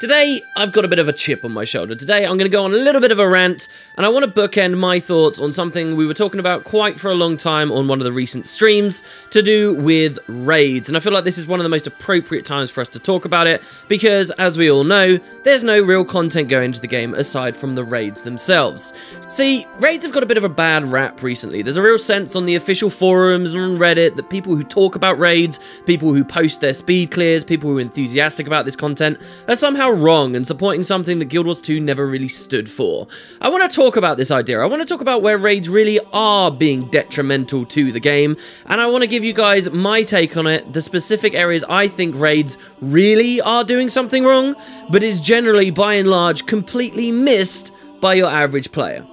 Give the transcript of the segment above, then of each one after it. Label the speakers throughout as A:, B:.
A: Today, I've got a bit of a chip on my shoulder. Today, I'm going to go on a little bit of a rant, and I want to bookend my thoughts on something we were talking about quite for a long time on one of the recent streams to do with raids. And I feel like this is one of the most appropriate times for us to talk about it, because as we all know, there's no real content going into the game aside from the raids themselves. See, raids have got a bit of a bad rap recently. There's a real sense on the official forums and on Reddit that people who talk about raids, people who post their speed clears, people who are enthusiastic about this content, are somehow wrong and supporting something that Guild Wars 2 never really stood for. I want to talk about this idea. I want to talk about where raids really are being detrimental to the game, and I want to give you guys my take on it, the specific areas I think raids really are doing something wrong, but is generally, by and large, completely missed by your average player.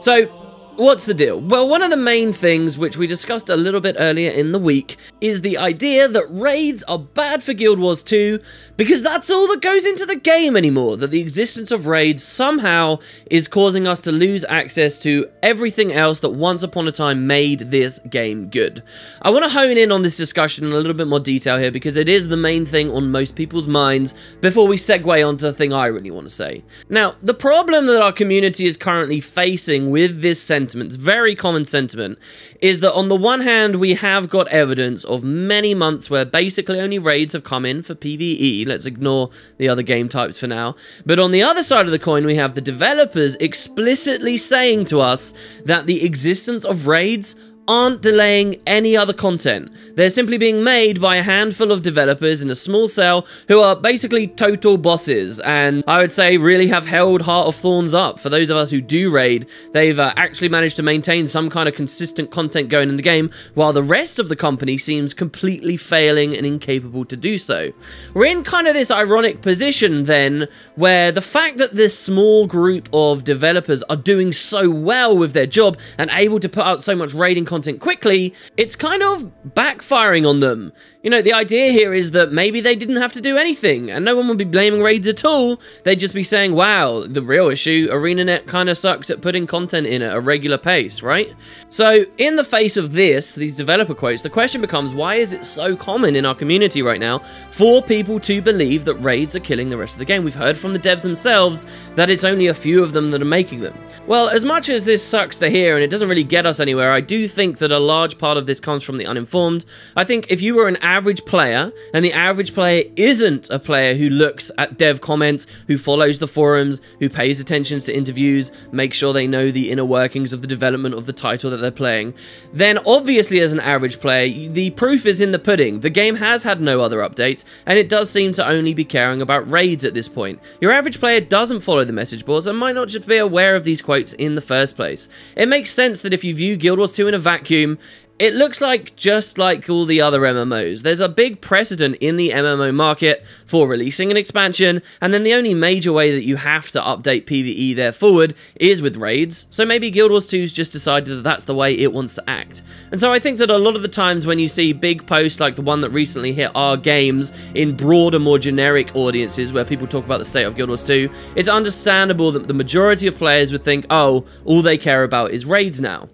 A: So, What's the deal? Well, one of the main things, which we discussed a little bit earlier in the week, is the idea that raids are bad for Guild Wars 2 because that's all that goes into the game anymore, that the existence of raids somehow is causing us to lose access to everything else that once upon a time made this game good. I want to hone in on this discussion in a little bit more detail here because it is the main thing on most people's minds before we segue on to the thing I really want to say. Now, the problem that our community is currently facing with this sentence sentiment, very common sentiment, is that on the one hand, we have got evidence of many months where basically only raids have come in for PvE. Let's ignore the other game types for now. But on the other side of the coin, we have the developers explicitly saying to us that the existence of raids aren't delaying any other content. They're simply being made by a handful of developers in a small cell who are basically total bosses and I would say really have held Heart of Thorns up. For those of us who do raid, they've uh, actually managed to maintain some kind of consistent content going in the game while the rest of the company seems completely failing and incapable to do so. We're in kind of this ironic position then where the fact that this small group of developers are doing so well with their job and able to put out so much raiding content content quickly, it's kind of backfiring on them. You know, the idea here is that maybe they didn't have to do anything, and no one would be blaming raids at all. They'd just be saying, wow, the real issue, ArenaNet kind of sucks at putting content in at a regular pace, right? So, in the face of this, these developer quotes, the question becomes, why is it so common in our community right now for people to believe that raids are killing the rest of the game? We've heard from the devs themselves that it's only a few of them that are making them. Well, as much as this sucks to hear and it doesn't really get us anywhere, I do think that a large part of this comes from the uninformed. I think if you were an average player, and the average player isn't a player who looks at dev comments, who follows the forums, who pays attention to interviews, make sure they know the inner workings of the development of the title that they're playing, then obviously as an average player, the proof is in the pudding. The game has had no other updates, and it does seem to only be caring about raids at this point. Your average player doesn't follow the message boards and might not just be aware of these quotes in the first place. It makes sense that if you view Guild Wars 2 in a vacuum, it looks like just like all the other MMOs. There's a big precedent in the MMO market for releasing an expansion, and then the only major way that you have to update PvE there forward is with raids. So maybe Guild Wars 2's just decided that that's the way it wants to act. And so I think that a lot of the times when you see big posts like the one that recently hit our games in broader, more generic audiences where people talk about the state of Guild Wars 2, it's understandable that the majority of players would think, oh, all they care about is raids now.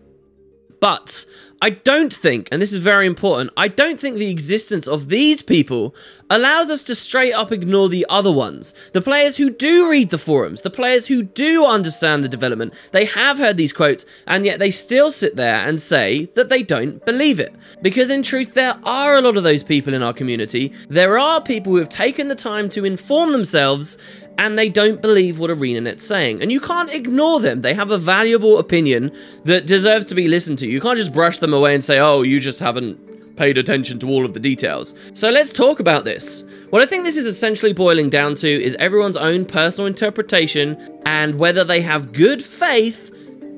A: But I don't think, and this is very important, I don't think the existence of these people allows us to straight up ignore the other ones. The players who do read the forums, the players who do understand the development, they have heard these quotes, and yet they still sit there and say that they don't believe it. Because in truth, there are a lot of those people in our community. There are people who have taken the time to inform themselves and they don't believe what ArenaNet's saying. And you can't ignore them. They have a valuable opinion that deserves to be listened to. You can't just brush them away and say, oh, you just haven't paid attention to all of the details. So let's talk about this. What I think this is essentially boiling down to is everyone's own personal interpretation and whether they have good faith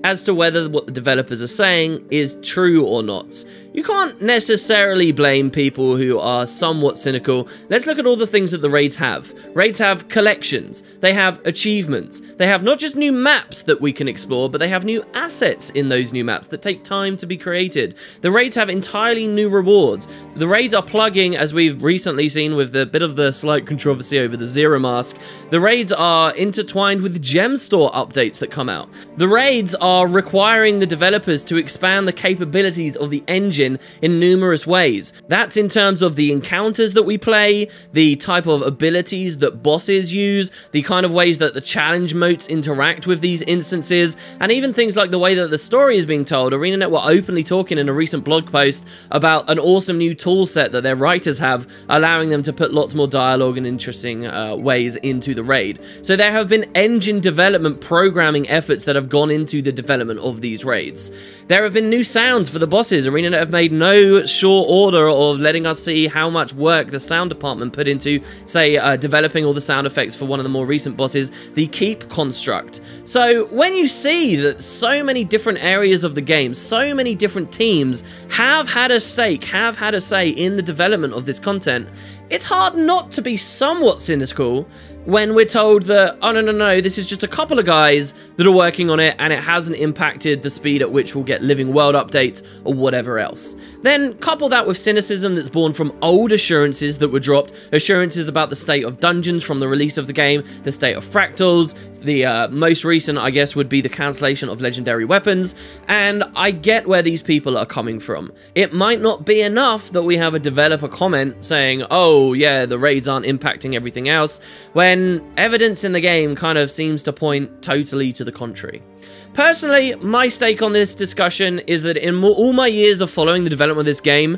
A: as to whether what the developers are saying is true or not. You can't necessarily blame people who are somewhat cynical. Let's look at all the things that the raids have. Raids have collections, they have achievements, they have not just new maps that we can explore, but they have new assets in those new maps that take time to be created. The raids have entirely new rewards. The raids are plugging, as we've recently seen with the bit of the slight controversy over the Zero Mask, the raids are intertwined with gem store updates that come out. The raids are requiring the developers to expand the capabilities of the engine engine in numerous ways. That's in terms of the encounters that we play, the type of abilities that bosses use, the kind of ways that the challenge motes interact with these instances, and even things like the way that the story is being told. ArenaNet were openly talking in a recent blog post about an awesome new tool set that their writers have, allowing them to put lots more dialogue and interesting uh, ways into the raid. So there have been engine development programming efforts that have gone into the development of these raids. There have been new sounds for the bosses. ArenaNet have made no short order of letting us see how much work the sound department put into, say, uh, developing all the sound effects for one of the more recent bosses, the Keep construct. So when you see that so many different areas of the game, so many different teams have had a stake, have had a say in the development of this content, it's hard not to be somewhat cynical when we're told that, oh no, no, no, this is just a couple of guys that are working on it and it hasn't impacted the speed at which we'll get Living World updates or whatever else. Then couple that with cynicism that's born from old assurances that were dropped, assurances about the state of dungeons from the release of the game, the state of fractals, the uh, most recent, I guess, would be the cancellation of legendary weapons, and I get where these people are coming from. It might not be enough that we have a developer comment saying, oh Oh, yeah, the raids aren't impacting everything else, when evidence in the game kind of seems to point totally to the contrary. Personally, my stake on this discussion is that in all my years of following the development of this game,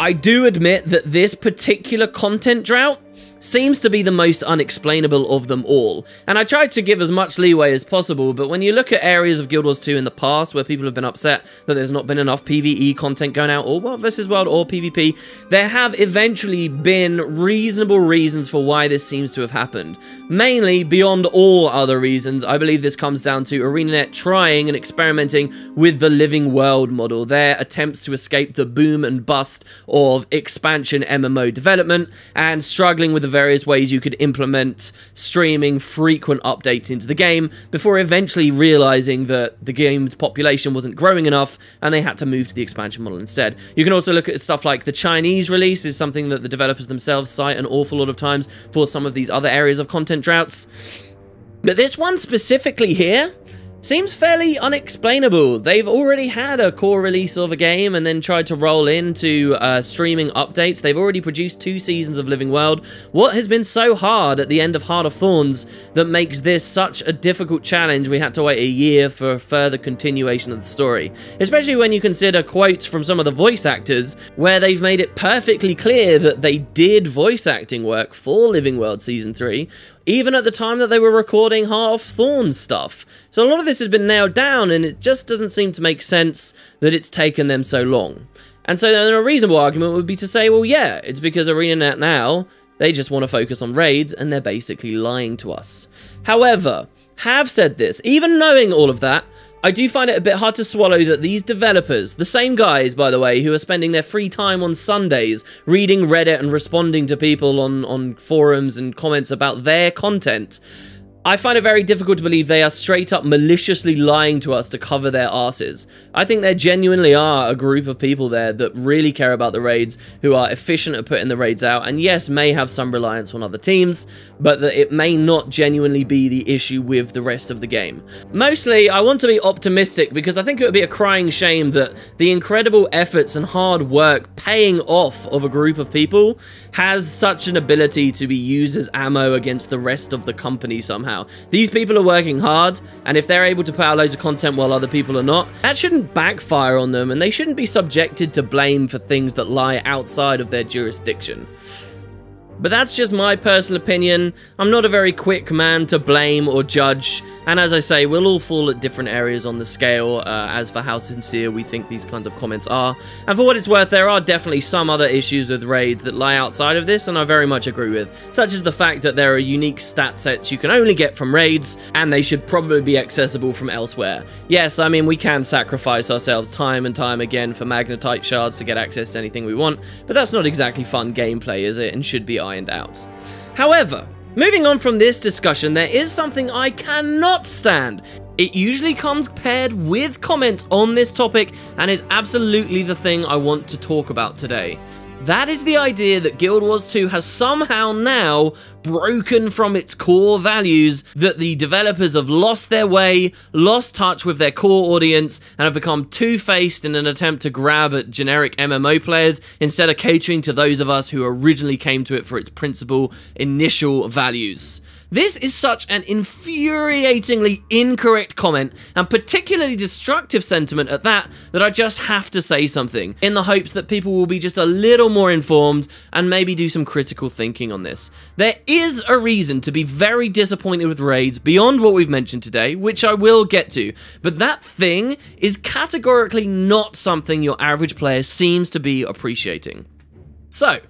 A: I do admit that this particular content drought seems to be the most unexplainable of them all. And I tried to give as much leeway as possible, but when you look at areas of Guild Wars 2 in the past where people have been upset that there's not been enough PvE content going out, or World vs. World, or PvP, there have eventually been reasonable reasons for why this seems to have happened. Mainly, beyond all other reasons, I believe this comes down to ArenaNet trying and experimenting with the Living World model, their attempts to escape the boom and bust of expansion MMO development, and struggling with the various ways you could implement streaming frequent updates into the game before eventually realizing that the game's population wasn't growing enough and they had to move to the expansion model instead. You can also look at stuff like the Chinese release is something that the developers themselves cite an awful lot of times for some of these other areas of content droughts. But this one specifically here, seems fairly unexplainable. They've already had a core release of a game and then tried to roll into uh, streaming updates. They've already produced two seasons of Living World. What has been so hard at the end of Heart of Thorns that makes this such a difficult challenge we had to wait a year for a further continuation of the story? Especially when you consider quotes from some of the voice actors where they've made it perfectly clear that they did voice acting work for Living World Season 3, even at the time that they were recording Heart of Thorns stuff. So a lot of this has been nailed down, and it just doesn't seem to make sense that it's taken them so long. And so then a reasonable argument would be to say, well, yeah, it's because ArenaNet now, they just want to focus on raids, and they're basically lying to us. However, have said this, even knowing all of that, I do find it a bit hard to swallow that these developers, the same guys, by the way, who are spending their free time on Sundays reading Reddit and responding to people on, on forums and comments about their content, I find it very difficult to believe they are straight up maliciously lying to us to cover their asses. I think there genuinely are a group of people there that really care about the raids, who are efficient at putting the raids out, and yes, may have some reliance on other teams, but that it may not genuinely be the issue with the rest of the game. Mostly, I want to be optimistic because I think it would be a crying shame that the incredible efforts and hard work paying off of a group of people has such an ability to be used as ammo against the rest of the company somehow These people are working hard, and if they're able to put out loads of content while other people are not, that shouldn't backfire on them, and they shouldn't be subjected to blame for things that lie outside of their jurisdiction. But that's just my personal opinion. I'm not a very quick man to blame or judge, and as I say, we'll all fall at different areas on the scale uh, as for how sincere we think these kinds of comments are. And for what it's worth, there are definitely some other issues with raids that lie outside of this, and I very much agree with, such as the fact that there are unique stat sets you can only get from raids, and they should probably be accessible from elsewhere. Yes, I mean, we can sacrifice ourselves time and time again for magnetite shards to get access to anything we want, but that's not exactly fun gameplay, is it? And should be ironed out. However, moving on from this discussion, there is something I cannot stand. It usually comes paired with comments on this topic and is absolutely the thing I want to talk about today. That is the idea that Guild Wars 2 has somehow now broken from its core values, that the developers have lost their way, lost touch with their core audience, and have become two-faced in an attempt to grab at generic MMO players instead of catering to those of us who originally came to it for its principal initial values. This is such an infuriatingly incorrect comment, and particularly destructive sentiment at that, that I just have to say something, in the hopes that people will be just a little more informed and maybe do some critical thinking on this. There is a reason to be very disappointed with raids beyond what we've mentioned today, which I will get to, but that thing is categorically not something your average player seems to be appreciating. So,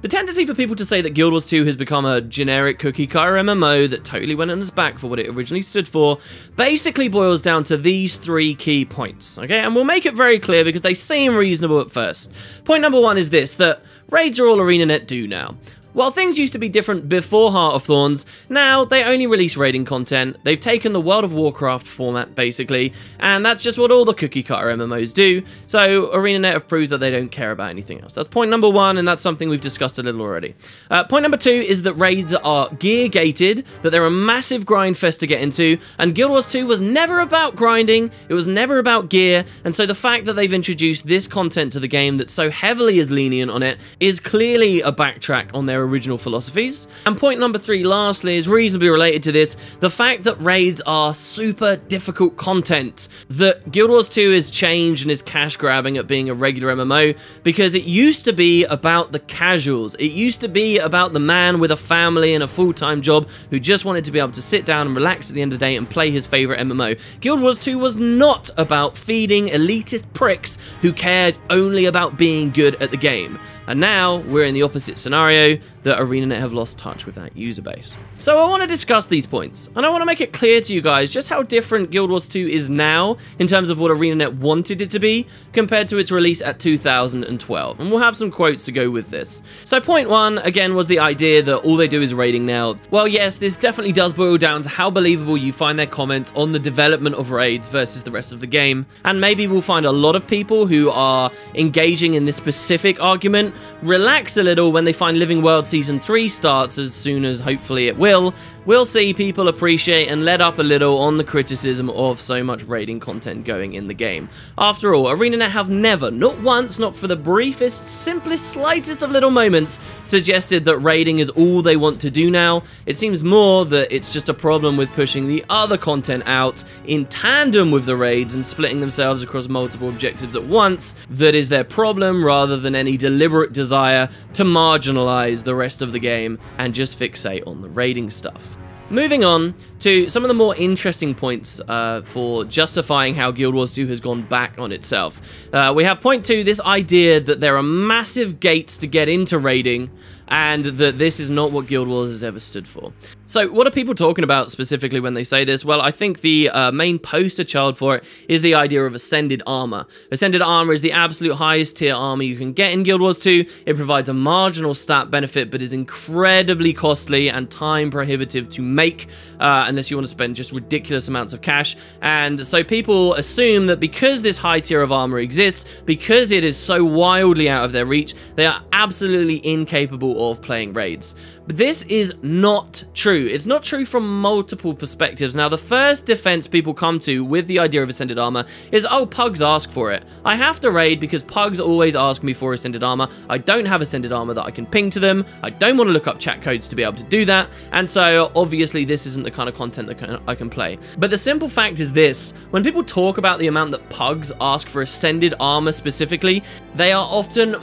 A: the tendency for people to say that Guild Wars 2 has become a generic cookie cutter MMO that totally went on its back for what it originally stood for basically boils down to these three key points, okay? And we'll make it very clear because they seem reasonable at first. Point number one is this, that raids are all ArenaNet do now. While things used to be different before Heart of Thorns, now they only release raiding content, they've taken the World of Warcraft format basically, and that's just what all the cookie cutter MMOs do, so ArenaNet have proved that they don't care about anything else. That's point number one, and that's something we've discussed a little already. Uh, point number two is that raids are gear gated, that they're a massive grind fest to get into, and Guild Wars 2 was never about grinding, it was never about gear, and so the fact that they've introduced this content to the game that so heavily is lenient on it is clearly a backtrack on their original philosophies. And point number three, lastly, is reasonably related to this, the fact that raids are super difficult content, that Guild Wars 2 has changed and is cash grabbing at being a regular MMO, because it used to be about the casuals. It used to be about the man with a family and a full-time job who just wanted to be able to sit down and relax at the end of the day and play his favorite MMO. Guild Wars 2 was not about feeding elitist pricks who cared only about being good at the game. And now we're in the opposite scenario that ArenaNet have lost touch with that user base. So I want to discuss these points, and I want to make it clear to you guys just how different Guild Wars 2 is now in terms of what ArenaNet wanted it to be compared to its release at 2012, and we'll have some quotes to go with this. So point one, again, was the idea that all they do is raiding now. Well, yes, this definitely does boil down to how believable you find their comments on the development of raids versus the rest of the game, and maybe we'll find a lot of people who are engaging in this specific argument relax a little when they find Living World Season 3 starts as soon as hopefully it will, we'll see people appreciate and let up a little on the criticism of so much raiding content going in the game. After all, ArenaNet have never, not once, not for the briefest, simplest, slightest of little moments, suggested that raiding is all they want to do now. It seems more that it's just a problem with pushing the other content out in tandem with the raids and splitting themselves across multiple objectives at once that is their problem rather than any deliberate desire to marginalize the rest of the game and just fixate on the raiding stuff. Moving on to some of the more interesting points uh, for justifying how Guild Wars 2 has gone back on itself. Uh, we have point two, this idea that there are massive gates to get into raiding, and that this is not what Guild Wars has ever stood for. So what are people talking about specifically when they say this? Well, I think the uh, main poster child for it is the idea of Ascended Armor. Ascended Armor is the absolute highest tier armor you can get in Guild Wars 2. It provides a marginal stat benefit, but is incredibly costly and time prohibitive to make, uh, unless you want to spend just ridiculous amounts of cash. And so people assume that because this high tier of armor exists, because it is so wildly out of their reach, they are absolutely incapable of playing raids. This is not true. It's not true from multiple perspectives. Now, the first defense people come to with the idea of Ascended Armor is, oh, Pugs ask for it. I have to raid because Pugs always ask me for Ascended Armor. I don't have Ascended Armor that I can ping to them. I don't want to look up chat codes to be able to do that. And so, obviously, this isn't the kind of content that I can play. But the simple fact is this. When people talk about the amount that Pugs ask for Ascended Armor specifically, they are often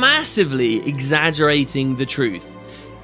A: massively exaggerating the truth.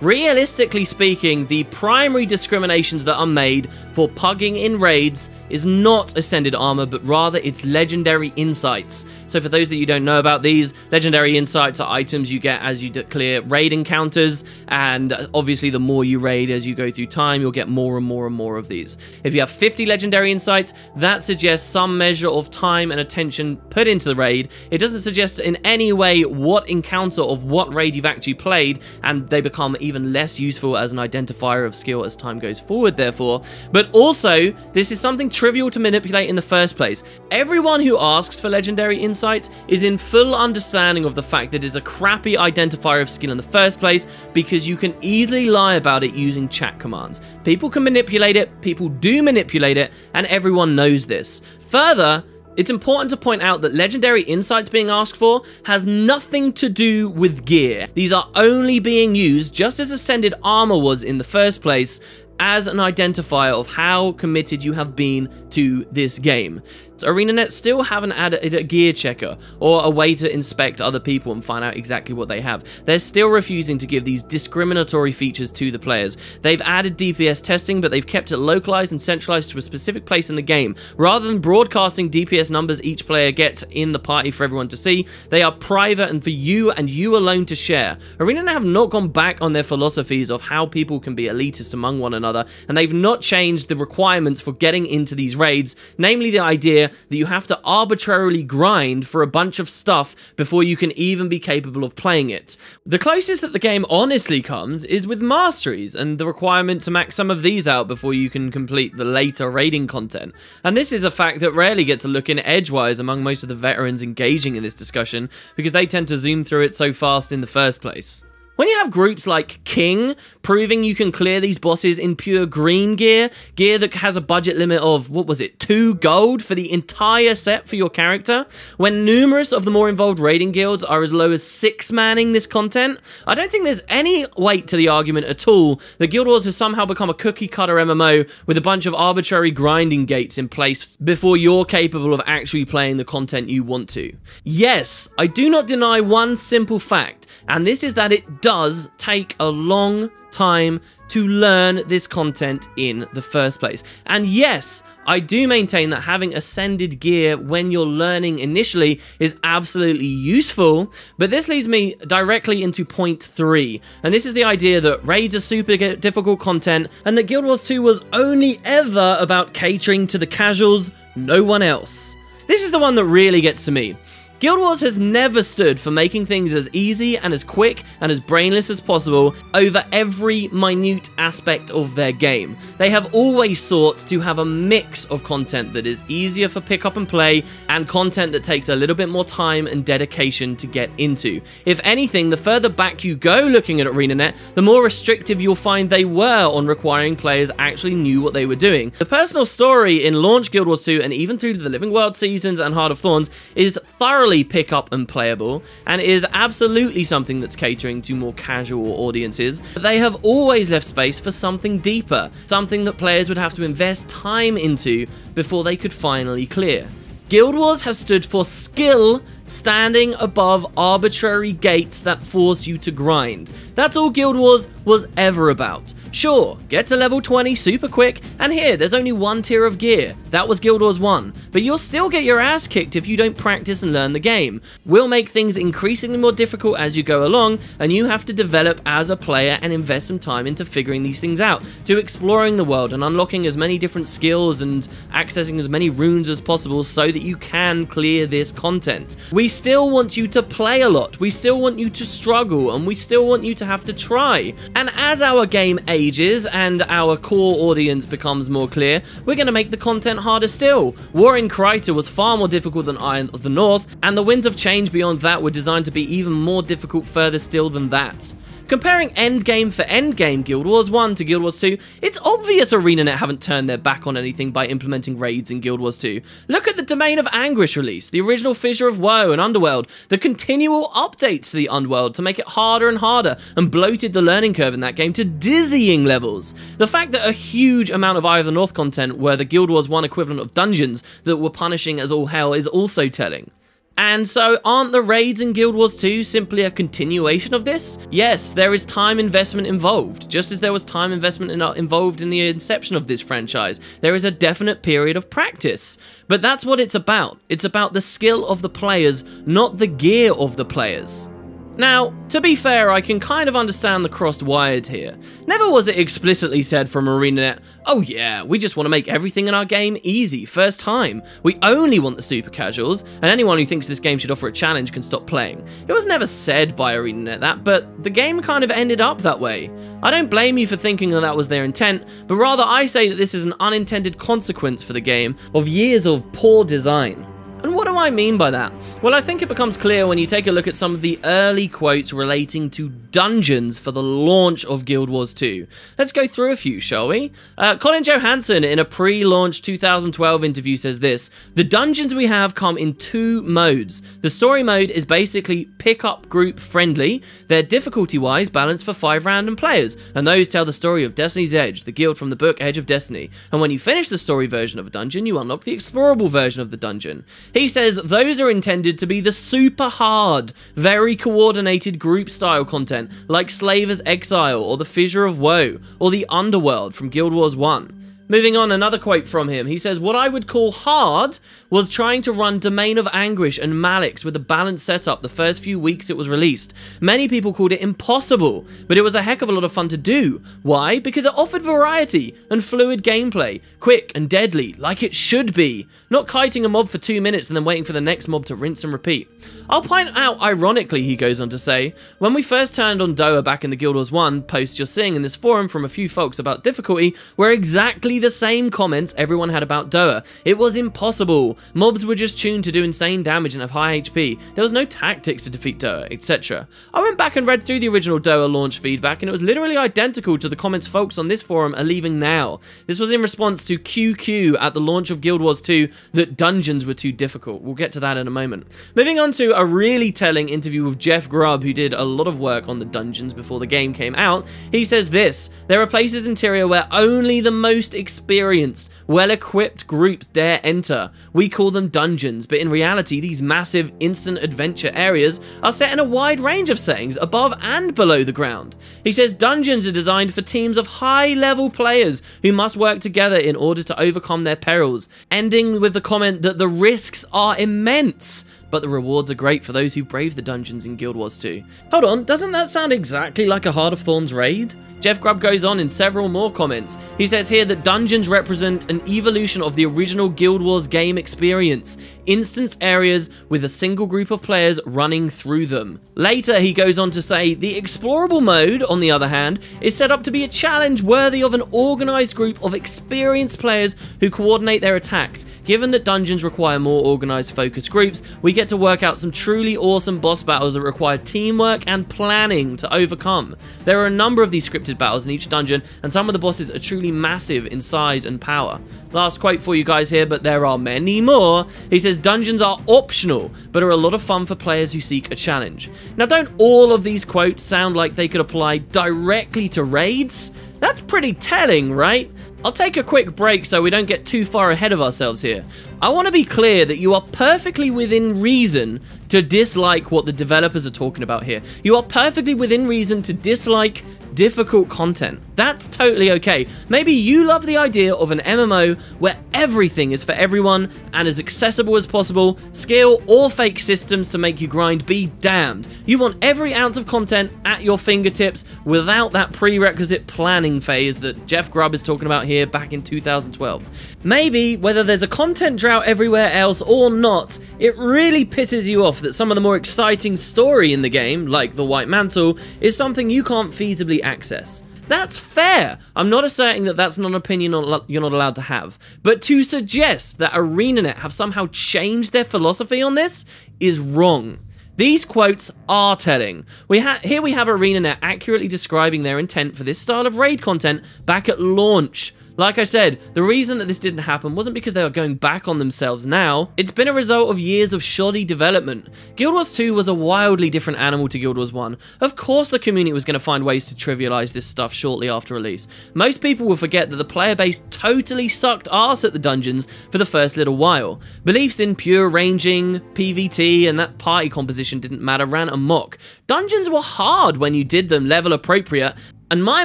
A: Realistically speaking, the primary discriminations that are made for pugging in raids is not Ascended Armor, but rather its Legendary Insights. So for those that you don't know about these, Legendary Insights are items you get as you clear raid encounters, and obviously the more you raid as you go through time, you'll get more and more and more of these. If you have 50 Legendary Insights, that suggests some measure of time and attention put into the raid. It doesn't suggest in any way what encounter of what raid you've actually played, and they become even even less useful as an identifier of skill as time goes forward, therefore. But also, this is something trivial to manipulate in the first place. Everyone who asks for legendary insights is in full understanding of the fact that it's a crappy identifier of skill in the first place because you can easily lie about it using chat commands. People can manipulate it, people do manipulate it, and everyone knows this. Further, it's important to point out that legendary insights being asked for has nothing to do with gear. These are only being used just as Ascended Armor was in the first place as an identifier of how committed you have been to this game. ArenaNet still haven't added a gear checker or a way to inspect other people and find out exactly what they have. They're still refusing to give these discriminatory features to the players. They've added DPS testing, but they've kept it localized and centralized to a specific place in the game. Rather than broadcasting DPS numbers each player gets in the party for everyone to see, they are private and for you and you alone to share. ArenaNet have not gone back on their philosophies of how people can be elitist among one another, and they've not changed the requirements for getting into these raids, namely the idea that you have to arbitrarily grind for a bunch of stuff before you can even be capable of playing it. The closest that the game honestly comes is with masteries and the requirement to max some of these out before you can complete the later raiding content. And this is a fact that rarely gets a look in edgewise among most of the veterans engaging in this discussion because they tend to zoom through it so fast in the first place. When you have groups like King proving you can clear these bosses in pure green gear, gear that has a budget limit of, what was it, 2 gold for the entire set for your character, when numerous of the more involved raiding guilds are as low as 6 manning this content, I don't think there's any weight to the argument at all that Guild Wars has somehow become a cookie cutter MMO with a bunch of arbitrary grinding gates in place before you're capable of actually playing the content you want to. Yes, I do not deny one simple fact, and this is that it does take a long time to learn this content in the first place. And yes, I do maintain that having ascended gear when you're learning initially is absolutely useful, but this leads me directly into point three, and this is the idea that raids are super difficult content, and that Guild Wars 2 was only ever about catering to the casuals, no one else. This is the one that really gets to me. Guild Wars has never stood for making things as easy and as quick and as brainless as possible over every minute aspect of their game. They have always sought to have a mix of content that is easier for pick up and play and content that takes a little bit more time and dedication to get into. If anything, the further back you go looking at ArenaNet, the more restrictive you'll find they were on requiring players actually knew what they were doing. The personal story in launch Guild Wars 2 and even through the Living World seasons and Heart of Thorns is thoroughly pick up and playable, and is absolutely something that's catering to more casual audiences. They have always left space for something deeper, something that players would have to invest time into before they could finally clear. Guild Wars has stood for skill standing above arbitrary gates that force you to grind. That's all Guild Wars was ever about. Sure, get to level 20 super quick, and here, there's only one tier of gear. That was Guild Wars 1. But you'll still get your ass kicked if you don't practice and learn the game. We'll make things increasingly more difficult as you go along, and you have to develop as a player and invest some time into figuring these things out, to exploring the world and unlocking as many different skills and accessing as many runes as possible so that you can clear this content. We still want you to play a lot, we still want you to struggle, and we still want you to have to try. And as our game ages, ages and our core audience becomes more clear, we're going to make the content harder still. War in Kryta was far more difficult than Eye of the North, and the Winds of Change beyond that were designed to be even more difficult further still than that. Comparing endgame for endgame Guild Wars 1 to Guild Wars 2, it's obvious ArenaNet haven't turned their back on anything by implementing raids in Guild Wars 2. Look at the Domain of Anguish release, the original Fissure of Woe and Underworld, the continual updates to the Underworld to make it harder and harder, and bloated the learning curve in that game to dizzying levels. The fact that a huge amount of Eye of the North content were the Guild Wars 1 equivalent of dungeons that were punishing as all hell is also telling. And so, aren't the raids in Guild Wars 2 simply a continuation of this? Yes, there is time investment involved, just as there was time investment in, uh, involved in the inception of this franchise. There is a definite period of practice. But that's what it's about. It's about the skill of the players, not the gear of the players. Now, to be fair, I can kind of understand the crossed wired here. Never was it explicitly said from ArenaNet, oh yeah, we just want to make everything in our game easy, first time. We only want the super casuals, and anyone who thinks this game should offer a challenge can stop playing. It was never said by ArenaNet that, but the game kind of ended up that way. I don't blame you for thinking that that was their intent, but rather I say that this is an unintended consequence for the game of years of poor design. And what do I mean by that? Well, I think it becomes clear when you take a look at some of the early quotes relating to dungeons for the launch of Guild Wars 2. Let's go through a few, shall we? Uh, Colin Johanson, in a pre-launch 2012 interview, says this, The dungeons we have come in two modes. The story mode is basically pick-up group friendly. They're difficulty-wise balanced for five random players, and those tell the story of Destiny's Edge, the guild from the book Edge of Destiny. And when you finish the story version of a dungeon, you unlock the explorable version of the dungeon. He says those are intended to be the super hard, very coordinated group style content like Slaver's Exile or the Fissure of Woe or the Underworld from Guild Wars 1. Moving on, another quote from him. He says, What I would call hard was trying to run Domain of Anguish and Mallyx with a balanced setup the first few weeks it was released. Many people called it impossible, but it was a heck of a lot of fun to do. Why? Because it offered variety and fluid gameplay, quick and deadly, like it should be. Not kiting a mob for two minutes and then waiting for the next mob to rinse and repeat. I'll point out, ironically, he goes on to say, when we first turned on Doa back in the Guild Wars 1 posts you're seeing in this forum from a few folks about difficulty were exactly the same comments everyone had about Doa. It was impossible. Mobs were just tuned to do insane damage and have high HP. There was no tactics to defeat Doa, etc. I went back and read through the original Doa launch feedback and it was literally identical to the comments folks on this forum are leaving now. This was in response to QQ at the launch of Guild Wars 2 that dungeons were too difficult. We'll get to that in a moment. Moving on to a really telling interview with Jeff Grubb, who did a lot of work on the dungeons before the game came out. He says this, there are places in Tyria where only the most experienced, well-equipped groups dare enter. We call them dungeons, but in reality, these massive instant adventure areas are set in a wide range of settings above and below the ground. He says dungeons are designed for teams of high-level players who must work together in order to overcome their perils, ending with the comment that the risks are immense but the rewards are great for those who brave the dungeons in Guild Wars 2. Hold on, doesn't that sound exactly like a Heart of Thorns raid? Jeff Grubb goes on in several more comments. He says here that dungeons represent an evolution of the original Guild Wars game experience, instance areas with a single group of players running through them. Later, he goes on to say, the explorable mode, on the other hand, is set up to be a challenge worthy of an organized group of experienced players who coordinate their attacks. Given that dungeons require more organized focus groups, we get to work out some truly awesome boss battles that require teamwork and planning to overcome. There are a number of these scripted battles in each dungeon, and some of the bosses are truly massive in size and power. Last quote for you guys here, but there are many more. He says, dungeons are optional, but are a lot of fun for players who seek a challenge. Now, don't all of these quotes sound like they could apply directly to raids? That's pretty telling, right? I'll take a quick break so we don't get too far ahead of ourselves here. I want to be clear that you are perfectly within reason to dislike what the developers are talking about here. You are perfectly within reason to dislike difficult content. That's totally okay. Maybe you love the idea of an MMO where everything is for everyone and as accessible as possible, skill or fake systems to make you grind be damned. You want every ounce of content at your fingertips without that prerequisite planning phase that Jeff Grubb is talking about here back in 2012. Maybe, whether there's a content everywhere else or not, it really pisses you off that some of the more exciting story in the game, like the White Mantle, is something you can't feasibly access. That's fair. I'm not asserting that that's not an opinion you're not allowed to have. But to suggest that ArenaNet have somehow changed their philosophy on this is wrong. These quotes are telling. We here we have ArenaNet accurately describing their intent for this style of raid content back at launch. Like I said, the reason that this didn't happen wasn't because they were going back on themselves now, it's been a result of years of shoddy development. Guild Wars 2 was a wildly different animal to Guild Wars 1. Of course the community was going to find ways to trivialize this stuff shortly after release. Most people will forget that the player base totally sucked ass at the dungeons for the first little while. Beliefs in pure ranging, PvT, and that party composition didn't matter ran amok. Dungeons were hard when you did them level appropriate, And my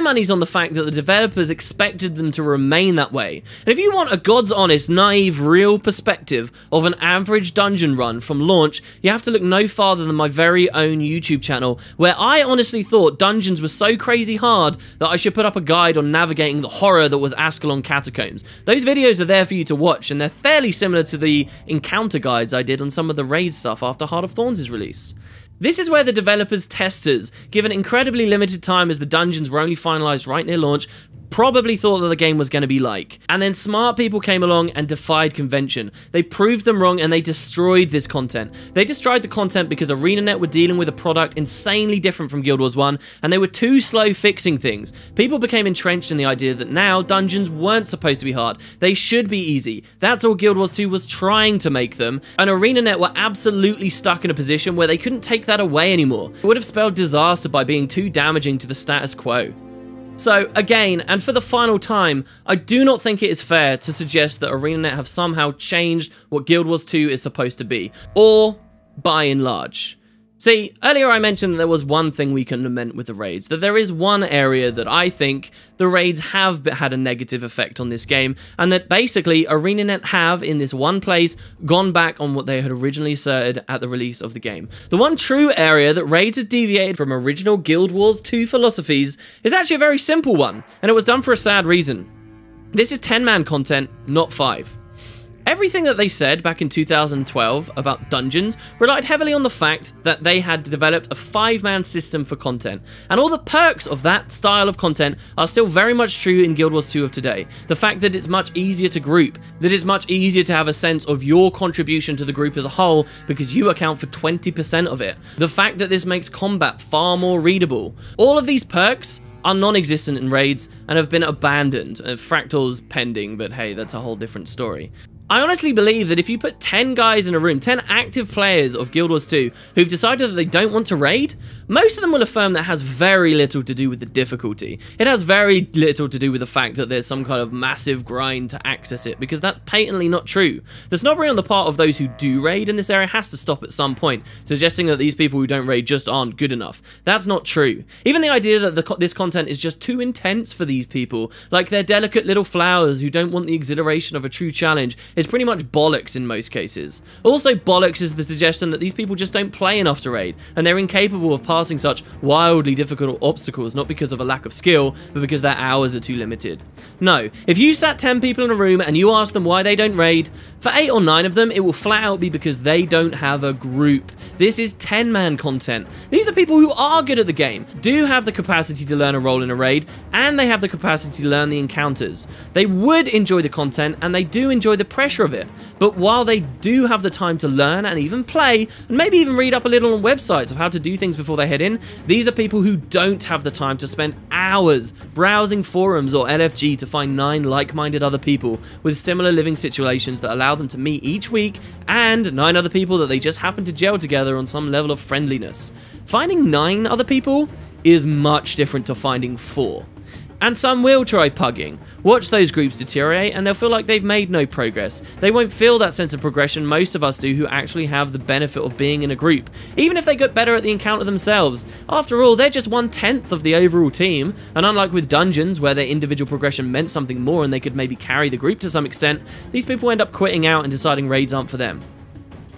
A: money's on the fact that the developers expected them to remain that way. And if you want a God's honest, naive, real perspective of an average dungeon run from launch, you have to look no farther than my very own YouTube channel, where I honestly thought dungeons were so crazy hard that I should put up a guide on navigating the horror that was Ascalon Catacombs. Those videos are there for you to watch, and they're fairly similar to the encounter guides I did on some of the raid stuff after Heart of Thorns' release. This is where the developers' testers, given incredibly limited time as the dungeons were only finalized right near launch, probably thought that the game was going to be like. And then smart people came along and defied convention. They proved them wrong and they destroyed this content. They destroyed the content because ArenaNet were dealing with a product insanely different from Guild Wars 1 and they were too slow fixing things. People became entrenched in the idea that now dungeons weren't supposed to be hard. They should be easy. That's all Guild Wars 2 was trying to make them. And ArenaNet were absolutely stuck in a position where they couldn't take that away anymore. It would have spelled disaster by being too damaging to the status quo. So, again, and for the final time, I do not think it is fair to suggest that ArenaNet have somehow changed what Guild Wars 2 is supposed to be, or by and large. See, earlier I mentioned that there was one thing we can lament with the raids, that there is one area that I think the raids have had a negative effect on this game, and that basically ArenaNet have, in this one place, gone back on what they had originally asserted at the release of the game. The one true area that raids have deviated from original Guild Wars 2 philosophies is actually a very simple one, and it was done for a sad reason. This is 10-man content, not 5. Everything that they said back in 2012 about dungeons relied heavily on the fact that they had developed a five-man system for content, and all the perks of that style of content are still very much true in Guild Wars 2 of today. The fact that it's much easier to group, that it's much easier to have a sense of your contribution to the group as a whole because you account for 20% of it. The fact that this makes combat far more readable. All of these perks are non-existent in raids and have been abandoned. Uh, fractals pending, but hey, that's a whole different story. I honestly believe that if you put 10 guys in a room, 10 active players of Guild Wars 2 who've decided that they don't want to raid, most of them will affirm that has very little to do with the difficulty. It has very little to do with the fact that there's some kind of massive grind to access it, because that's patently not true. The snobbery on the part of those who do raid in this area has to stop at some point, suggesting that these people who don't raid just aren't good enough. That's not true. Even the idea that the, this content is just too intense for these people, like they're delicate little flowers who don't want the exhilaration of a true challenge, is pretty much bollocks in most cases. Also bollocks is the suggestion that these people just don't play enough to raid, and they're incapable of passing such wildly difficult obstacles not because of a lack of skill, but because their hours are too limited. No, if you sat 10 people in a room and you ask them why they don't raid, for 8 or 9 of them it will flat out be because they don't have a group. This is 10-man content. These are people who are good at the game, do have the capacity to learn a role in a raid, and they have the capacity to learn the encounters. They would enjoy the content, and they do enjoy the pressure of it. But while they do have the time to learn and even play, and maybe even read up a little on websites of how to do things before they head in, these are people who don't have the time to spend hours browsing forums or LFG to find nine like-minded other people with similar living situations that allow them to meet each week, and nine other people that they just happen to gel together on some level of friendliness. Finding 9 other people is much different to finding 4. And some will try pugging. Watch those groups deteriorate and they'll feel like they've made no progress. They won't feel that sense of progression most of us do who actually have the benefit of being in a group, even if they get better at the encounter themselves. After all, they're just one tenth of the overall team, and unlike with dungeons where their individual progression meant something more and they could maybe carry the group to some extent, these people end up quitting out and deciding raids aren't for them.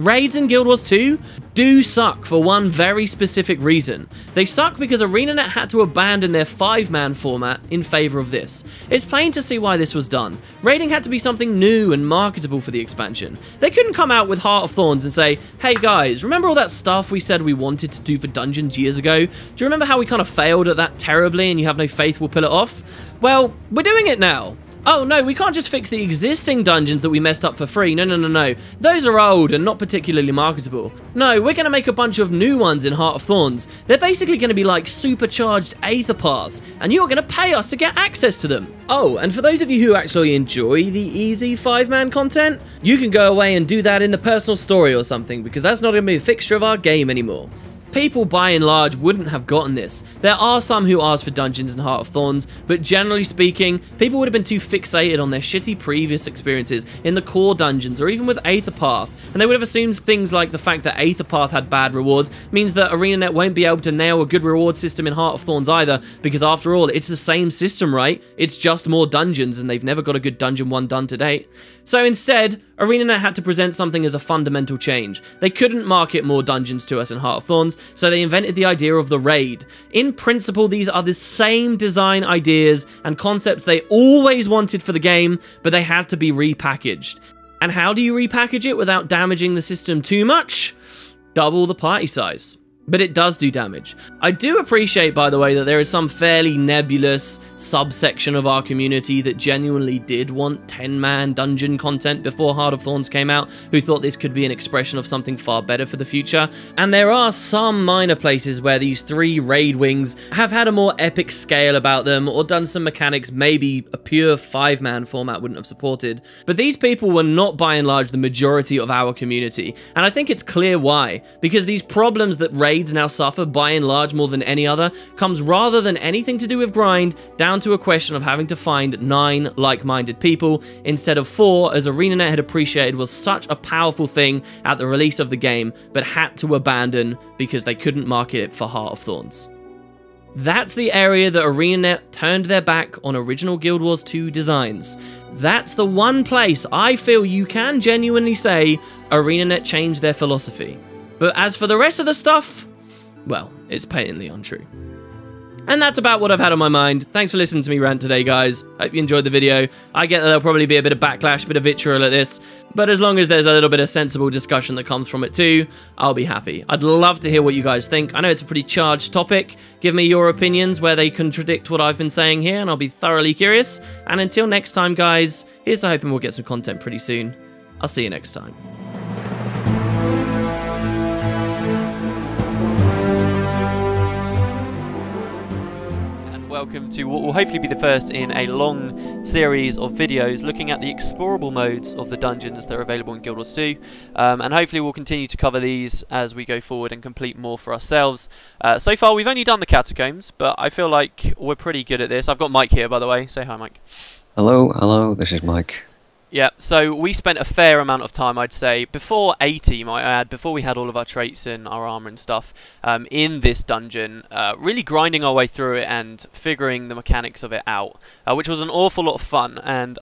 A: Raids in Guild Wars 2 do suck for one very specific reason. They suck because ArenaNet had to abandon their 5-man format in favour of this. It's plain to see why this was done. Raiding had to be something new and marketable for the expansion. They couldn't come out with Heart of Thorns and say, hey guys, remember all that stuff we said we wanted to do for dungeons years ago? Do you remember how we kind of failed at that terribly and you have no faith we'll pull it off? Well, we're doing it now. Oh no, we can't just fix the existing dungeons that we messed up for free. No, no, no, no. Those are old and not particularly marketable. No, we're going to make a bunch of new ones in Heart of Thorns. They're basically going to be like supercharged Aether Paths, and you're going to pay us to get access to them. Oh, and for those of you who actually enjoy the easy five-man content, you can go away and do that in the personal story or something, because that's not going to be a fixture of our game anymore. People by and large wouldn't have gotten this. There are some who ask for dungeons in Heart of Thorns, but generally speaking, people would have been too fixated on their shitty previous experiences in the core dungeons or even with Aetherpath, and they would have assumed things like the fact that Aetherpath had bad rewards means that ArenaNet won't be able to nail a good reward system in Heart of Thorns either, because after all, it's the same system, right? It's just more dungeons, and they've never got a good dungeon one done to date. So instead, ArenaNet had to present something as a fundamental change. They couldn't market more dungeons to us in Heart of Thorns, so they invented the idea of the raid. In principle, these are the same design ideas and concepts they always wanted for the game, but they had to be repackaged. And how do you repackage it without damaging the system too much? Double the party size but it does do damage. I do appreciate, by the way, that there is some fairly nebulous subsection of our community that genuinely did want 10-man dungeon content before Heart of Thorns came out, who thought this could be an expression of something far better for the future. And there are some minor places where these three raid wings have had a more epic scale about them, or done some mechanics maybe a pure 5-man format wouldn't have supported. But these people were not, by and large, the majority of our community. And I think it's clear why. Because these problems that raid raids now suffer by and large more than any other comes rather than anything to do with grind down to a question of having to find nine like-minded people instead of four as ArenaNet had appreciated was such a powerful thing at the release of the game but had to abandon because they couldn't market it for Heart of Thorns. That's the area that ArenaNet turned their back on original Guild Wars 2 designs. That's the one place I feel you can genuinely say ArenaNet changed their philosophy. But as for the rest of the stuff, well, it's patently untrue. And that's about what I've had on my mind. Thanks for listening to me rant today, guys. Hope you enjoyed the video. I get that there'll probably be a bit of backlash, a bit of vitriol at this, but as long as there's a little bit of sensible discussion that comes from it too, I'll be happy. I'd love to hear what you guys think. I know it's a pretty charged topic. Give me your opinions where they contradict what I've been saying here, and I'll be thoroughly curious. And until next time, guys, here's to hoping we'll get some content pretty soon. I'll see you next time.
B: Welcome to what will hopefully be the first in a long series of videos looking at the explorable modes of the dungeons that are available in Guild Wars 2 um, and hopefully we'll continue to cover these as we go forward and complete more for ourselves. Uh, so far we've only done the catacombs but I feel like we're pretty good at this. I've got Mike here by the way, say hi Mike.
C: Hello, hello, this is Mike.
B: Yeah, so we spent a fair amount of time, I'd say, before 80, might I add, before we had all of our traits and our armor and stuff, um, in this dungeon, uh, really grinding our way through it and figuring the mechanics of it out, uh, which was an awful lot of fun, and